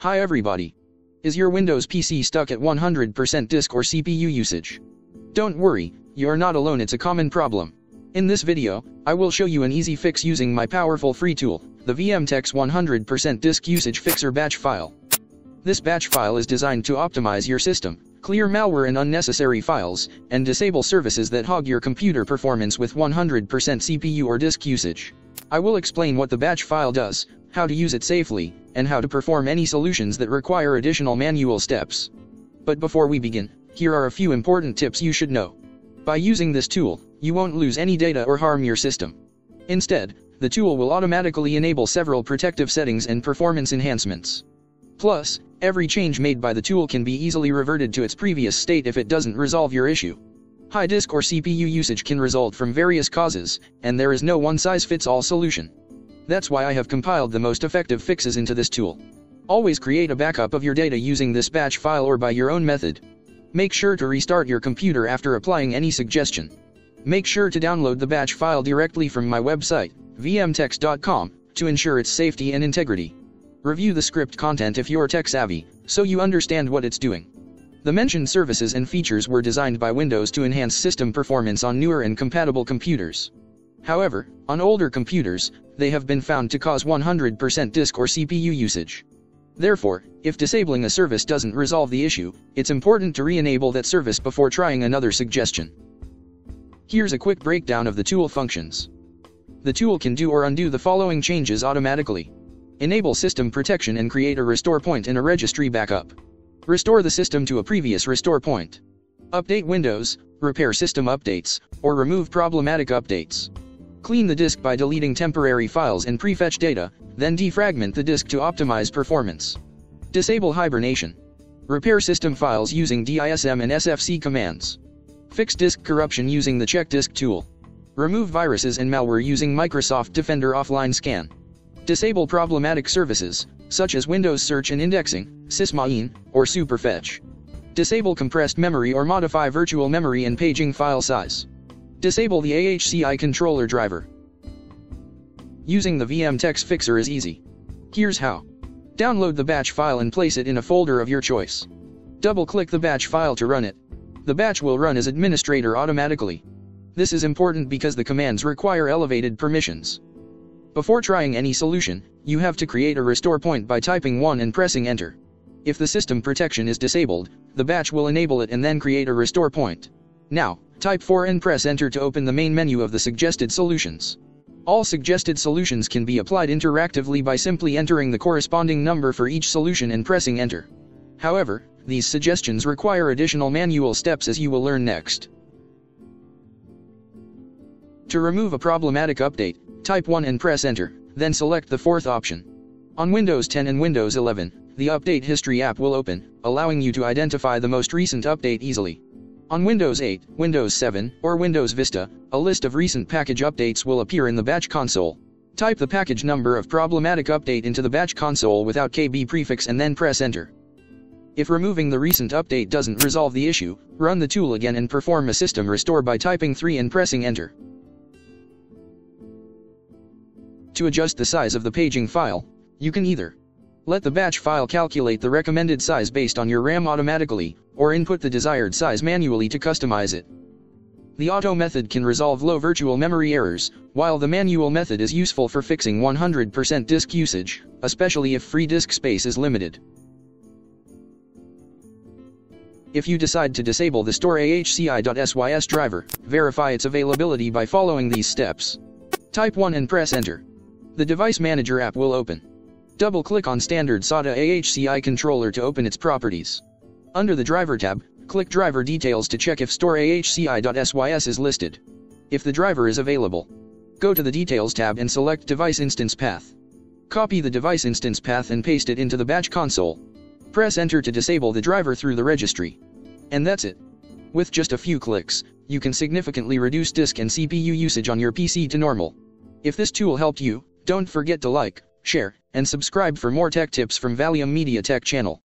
Hi everybody. Is your Windows PC stuck at 100% disk or CPU usage? Don't worry, you're not alone it's a common problem. In this video, I will show you an easy fix using my powerful free tool, the VMTechs 100% Disk Usage Fixer batch file. This batch file is designed to optimize your system, clear malware and unnecessary files, and disable services that hog your computer performance with 100% CPU or disk usage. I will explain what the batch file does, how to use it safely, and how to perform any solutions that require additional manual steps. But before we begin, here are a few important tips you should know. By using this tool, you won't lose any data or harm your system. Instead, the tool will automatically enable several protective settings and performance enhancements. Plus, every change made by the tool can be easily reverted to its previous state if it doesn't resolve your issue. High disk or CPU usage can result from various causes, and there is no one-size-fits-all solution. That's why I have compiled the most effective fixes into this tool. Always create a backup of your data using this batch file or by your own method. Make sure to restart your computer after applying any suggestion. Make sure to download the batch file directly from my website, vmtechs.com, to ensure its safety and integrity. Review the script content if you're tech savvy, so you understand what it's doing. The mentioned services and features were designed by Windows to enhance system performance on newer and compatible computers. However, on older computers, they have been found to cause 100% disk or CPU usage. Therefore, if disabling a service doesn't resolve the issue, it's important to re-enable that service before trying another suggestion. Here's a quick breakdown of the tool functions. The tool can do or undo the following changes automatically. Enable system protection and create a restore point in a registry backup. Restore the system to a previous restore point. Update Windows, repair system updates, or remove problematic updates. Clean the disk by deleting temporary files and prefetch data, then defragment the disk to optimize performance. Disable hibernation. Repair system files using DISM and SFC commands. Fix disk corruption using the check disk tool. Remove viruses and malware using Microsoft Defender offline scan. Disable problematic services, such as Windows Search and Indexing, SysMain, or Superfetch. Disable compressed memory or modify virtual memory and paging file size. Disable the AHCI controller driver. Using the VMTechs fixer is easy. Here's how. Download the batch file and place it in a folder of your choice. Double-click the batch file to run it. The batch will run as administrator automatically. This is important because the commands require elevated permissions. Before trying any solution, you have to create a restore point by typing 1 and pressing enter. If the system protection is disabled, the batch will enable it and then create a restore point. Now, Type 4 and press enter to open the main menu of the suggested solutions. All suggested solutions can be applied interactively by simply entering the corresponding number for each solution and pressing enter. However, these suggestions require additional manual steps as you will learn next. To remove a problematic update, type 1 and press enter, then select the fourth option. On Windows 10 and Windows 11, the Update History app will open, allowing you to identify the most recent update easily. On Windows 8, Windows 7, or Windows Vista, a list of recent package updates will appear in the batch console. Type the package number of problematic update into the batch console without KB prefix and then press enter. If removing the recent update doesn't resolve the issue, run the tool again and perform a system restore by typing 3 and pressing enter. To adjust the size of the paging file, you can either let the batch file calculate the recommended size based on your RAM automatically, or input the desired size manually to customize it. The auto method can resolve low virtual memory errors, while the manual method is useful for fixing 100% disk usage, especially if free disk space is limited. If you decide to disable the storahci.sys driver, verify its availability by following these steps. Type 1 and press enter. The Device Manager app will open. Double-click on standard SATA AHCI controller to open its properties. Under the Driver tab, click Driver Details to check if storahci.sys is listed. If the driver is available, go to the Details tab and select Device Instance Path. Copy the device instance path and paste it into the batch console. Press Enter to disable the driver through the registry. And that's it. With just a few clicks, you can significantly reduce disk and CPU usage on your PC to normal. If this tool helped you, don't forget to like, share, and subscribe for more tech tips from Valium Media Tech channel.